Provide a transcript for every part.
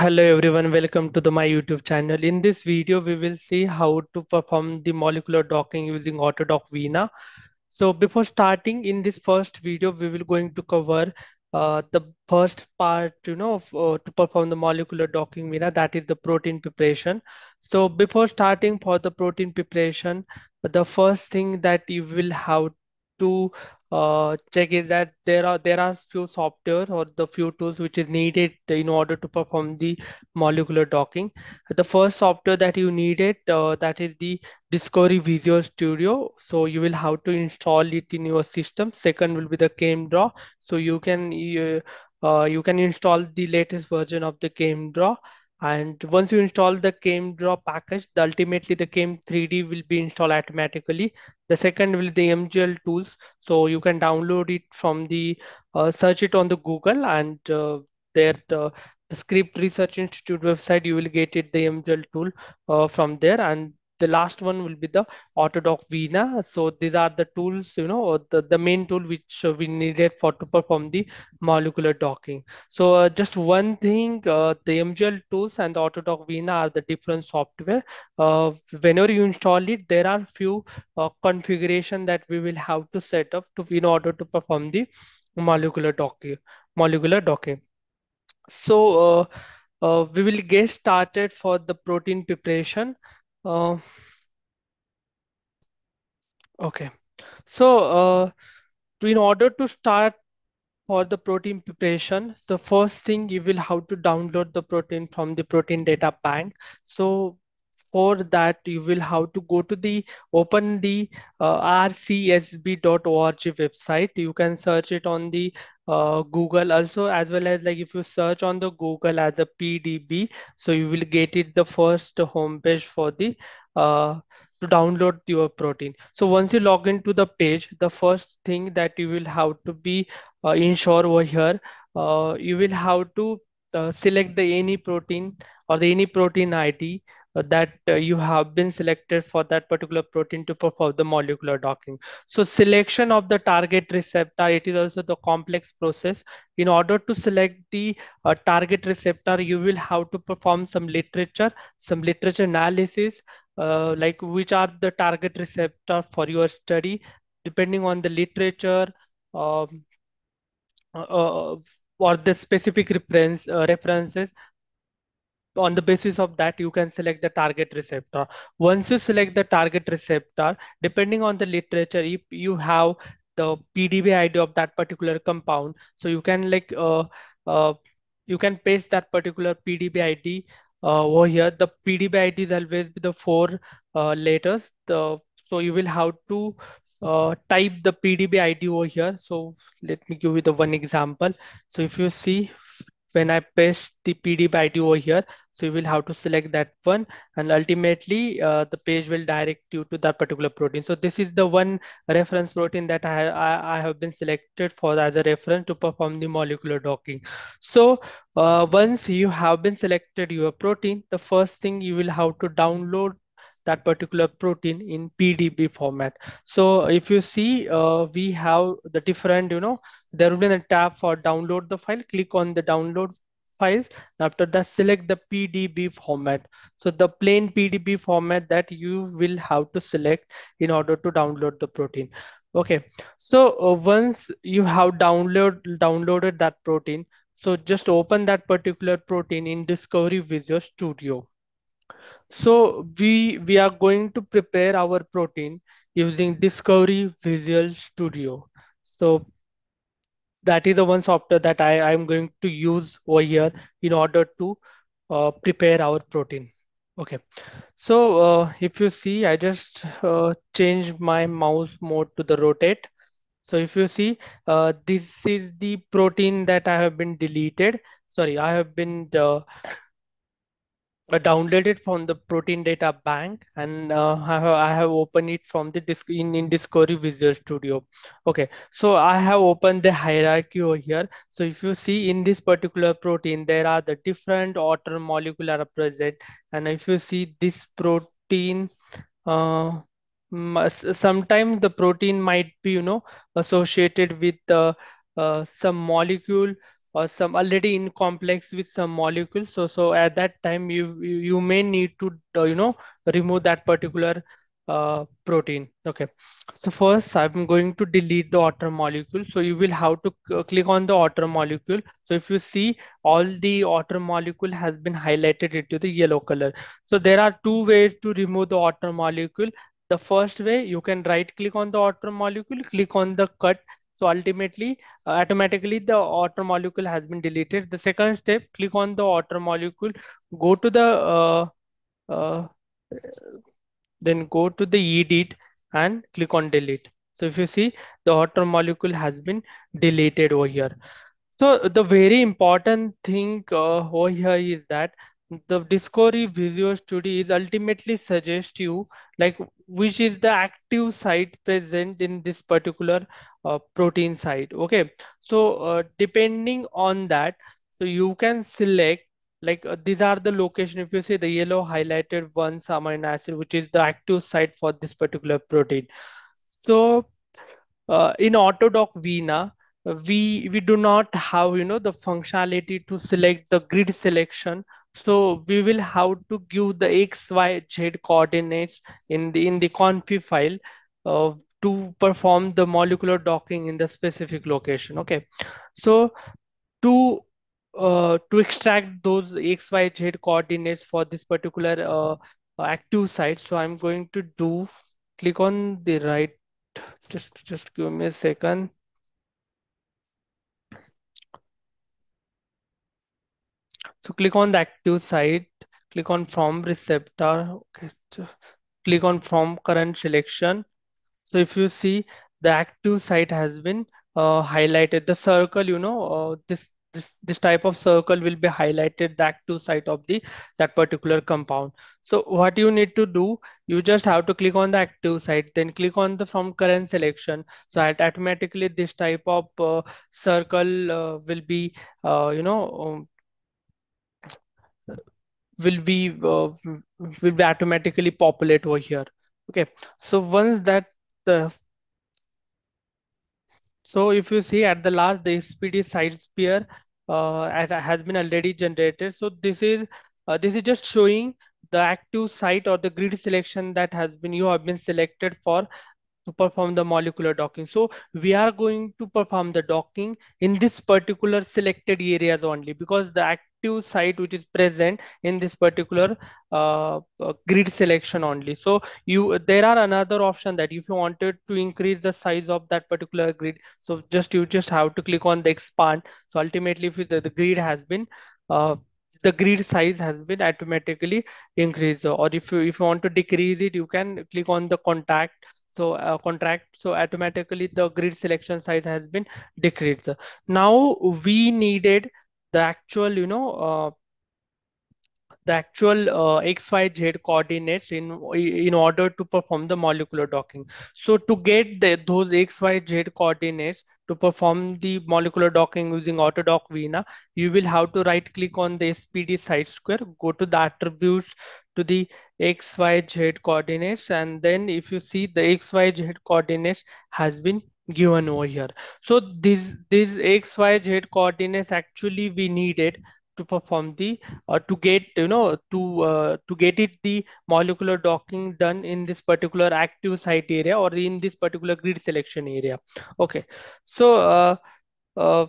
Hello everyone, welcome to the my YouTube channel. In this video, we will see how to perform the molecular docking using Autodock Veena. So before starting in this first video, we will going to cover uh, the first part, you know, of, uh, to perform the molecular docking Veena, that is the protein preparation. So before starting for the protein preparation, the first thing that you will have to uh, check is that there are there are few software or the few tools which is needed in order to perform the molecular docking. The first software that you needed uh, that is the Discovery Visual Studio. So you will have to install it in your system. Second will be the CameDraw. So you can uh, you can install the latest version of the CameDraw and once you install the CameDraw package, the ultimately the Came 3D will be installed automatically. The second will the MGL tools. So you can download it from the, uh, search it on the Google and uh, there the, the Script Research Institute website, you will get it the MGL tool uh, from there and the last one will be the Autodock Veena. So these are the tools, you know, the, the main tool which we needed for to perform the molecular docking. So uh, just one thing, uh, the MGL tools and the Autodock Veena are the different software. Uh, whenever you install it, there are few uh, configuration that we will have to set up to in order to perform the molecular docking. Molecular docking. So uh, uh, we will get started for the protein preparation. Uh, okay. So uh, in order to start for the protein preparation, the first thing you will have to download the protein from the protein data bank. So for that, you will have to go to the open the uh, rcsb.org website. You can search it on the uh, Google also, as well as like if you search on the Google as a PDB, so you will get it the first homepage for the uh, to download your protein. So once you log into the page, the first thing that you will have to be uh, ensure over here, uh, you will have to uh, select the any protein or the any protein ID that uh, you have been selected for that particular protein to perform the molecular docking. So selection of the target receptor, it is also the complex process. In order to select the uh, target receptor, you will have to perform some literature, some literature analysis, uh, like which are the target receptor for your study, depending on the literature um, uh, uh or the specific reference, references on the basis of that you can select the target receptor. Once you select the target receptor depending on the literature if you have the pdb id of that particular compound so you can like uh, uh, you can paste that particular pdb id uh, over here. The pdb id is always the four uh, letters. The so you will have to uh, type the pdb id over here. So let me give you the one example. So if you see when I paste the PDB ID over here, so you will have to select that one and ultimately uh, the page will direct you to that particular protein. So this is the one reference protein that I, I, I have been selected for as a reference to perform the molecular docking. So uh, once you have been selected your protein, the first thing you will have to download that particular protein in PDB format. So if you see, uh, we have the different, you know, there will be a tab for download the file, click on the download files. After that, select the PDB format. So the plain PDB format that you will have to select in order to download the protein. Okay, so uh, once you have download downloaded that protein, so just open that particular protein in Discovery Visual Studio. So we we are going to prepare our protein using Discovery Visual Studio. So that is the one software that I am going to use over here in order to uh, prepare our protein. Okay, so uh, if you see, I just uh, changed my mouse mode to the rotate. So if you see, uh, this is the protein that I have been deleted. Sorry, I have been uh, uh, downloaded from the protein data bank and uh, I, have, I have opened it from the disc in, in Discovery Visual Studio. Okay, so I have opened the hierarchy over here. So if you see in this particular protein, there are the different outer are present. And if you see this protein, uh, sometimes the protein might be, you know, associated with uh, uh, some molecule or some already in complex with some molecules. So, so at that time you you may need to uh, you know remove that particular uh, protein. Okay. So first I'm going to delete the outer molecule. So you will have to uh, click on the outer molecule. So if you see all the outer molecule has been highlighted into the yellow color. So there are two ways to remove the outer molecule. The first way you can right click on the outer molecule, click on the cut so ultimately, uh, automatically the outer molecule has been deleted. The second step, click on the outer molecule, go to the, uh, uh, then go to the edit and click on delete. So if you see the outer molecule has been deleted over here. So the very important thing uh, over here is that the Discovery Visual Studio is ultimately suggest you like which is the active site present in this particular uh, protein site. Okay, so uh, depending on that, so you can select like uh, these are the location. If you see the yellow highlighted one amino acid, which is the active site for this particular protein. So uh, in Autodoc Vina, we we do not have you know the functionality to select the grid selection so we will have to give the x y z coordinates in the in the conf file uh, to perform the molecular docking in the specific location okay? So to uh, to extract those x y z coordinates for this particular uh, active site so i'm going to do click on the right just just give me a second So click on the active site, click on from receptor, okay, click on from current selection. So if you see the active site has been uh, highlighted, the circle, you know, uh, this this this type of circle will be highlighted the active site of the that particular compound. So what you need to do you just have to click on the active site then click on the from current selection. So automatically this type of uh, circle uh, will be uh, you know um, will be uh, will be automatically populate over here. Okay. So once that the so if you see at the last the spd side sphere uh, has been already generated. So this is uh, this is just showing the active site or the grid selection that has been you have been selected for to perform the molecular docking. So we are going to perform the docking in this particular selected areas only because the active site which is present in this particular uh, uh, grid selection only. So you there are another option that if you wanted to increase the size of that particular grid, so just you just have to click on the expand. So ultimately, if the, the grid has been uh, the grid size has been automatically increased or if you if you want to decrease it you can click on the contact so uh, contract so automatically the grid selection size has been decreased now we needed the actual you know uh, the actual uh, xyz coordinates in in order to perform the molecular docking. So to get the, those xyz coordinates to perform the molecular docking using autodoc vina you will have to right click on the spd site square go to the attributes to the xyz coordinates and then if you see the xyz coordinates has been given over here. So this these xyz coordinates actually we needed to perform the uh, to get you know to uh, to get it the molecular docking done in this particular active site area or in this particular grid selection area. Okay. So uh, uh,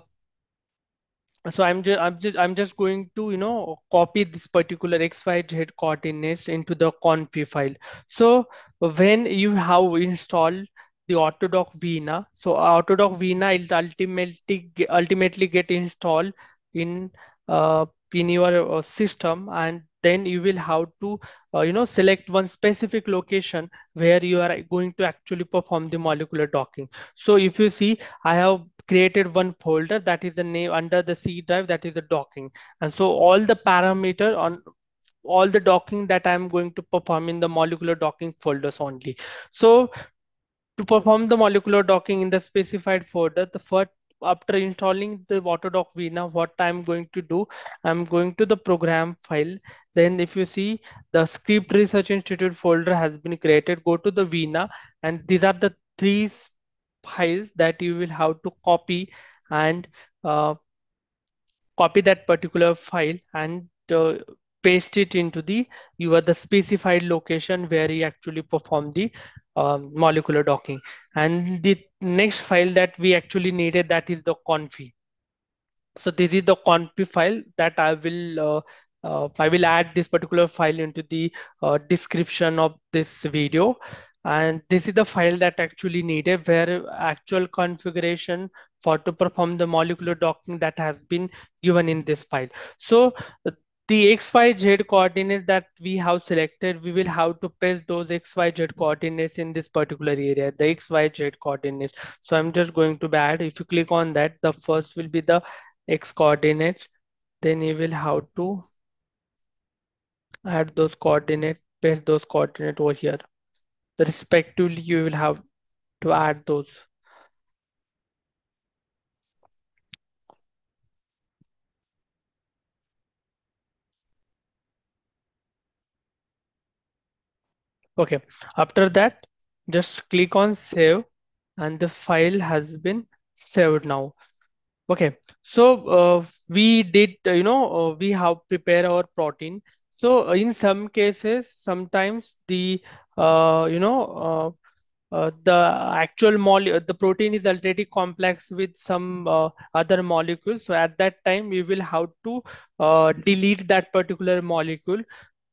so i'm just i'm just i'm just going to you know copy this particular xyz coordinates into the conf file. So when you have installed the autodoc vina so autodoc vina is ultimately ultimately get installed in uh, in your uh, system and then you will have to uh, you know select one specific location where you are going to actually perform the molecular docking. So if you see i have created one folder that is the name under the c drive that is the docking. And so all the parameter on all the docking that i'm going to perform in the molecular docking folders only. So to perform the molecular docking in the specified folder the first after installing the Autodoc Vina, what I'm going to do, I'm going to the program file. Then if you see the script research institute folder has been created, go to the Vina and these are the three files that you will have to copy and uh, copy that particular file and uh, paste it into the you are the specified location where you actually perform the um, molecular docking. And the next file that we actually needed that is the confi so this is the confi file that I will uh, uh, I will add this particular file into the uh, description of this video. And this is the file that actually needed where actual configuration for to perform the molecular docking that has been given in this file. So the xyz coordinates that we have selected we will have to paste those xyz coordinates in this particular area the xyz coordinates. So i'm just going to add if you click on that the first will be the x coordinates. Then you will have to add those coordinates paste those coordinates over here. Respectively you will have to add those okay after that just click on save and the file has been saved now Okay, so uh, we did, uh, you know, uh, we have prepared our protein. So uh, in some cases, sometimes the, uh, you know, the actual molecule, the protein is already complex with some other molecules. So at that time, we will have to delete that particular molecule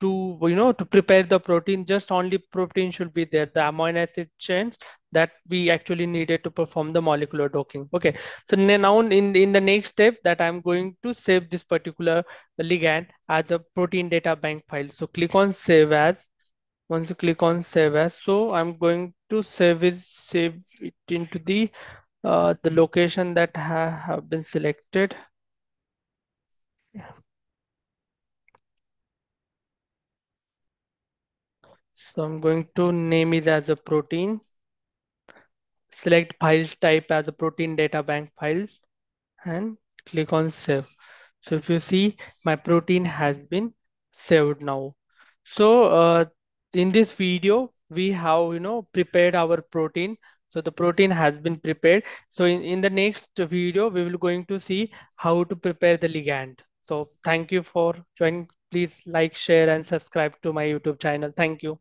to, you know, to prepare the protein. Just only protein should be there. The amino acid chains that we actually needed to perform the molecular docking. Okay, so now in in the next step that I'm going to save this particular ligand as a protein data bank file. So click on save as once you click on save as so i'm going to save is save it into the uh, the location that ha have been selected so i'm going to name it as a protein. Select files type as a protein data bank files and click on save. So if you see my protein has been saved now. So uh, in this video we have you know prepared our protein. So the protein has been prepared. So in, in the next video we will going to see how to prepare the ligand. So thank you for joining. Please like share and subscribe to my youtube channel. Thank you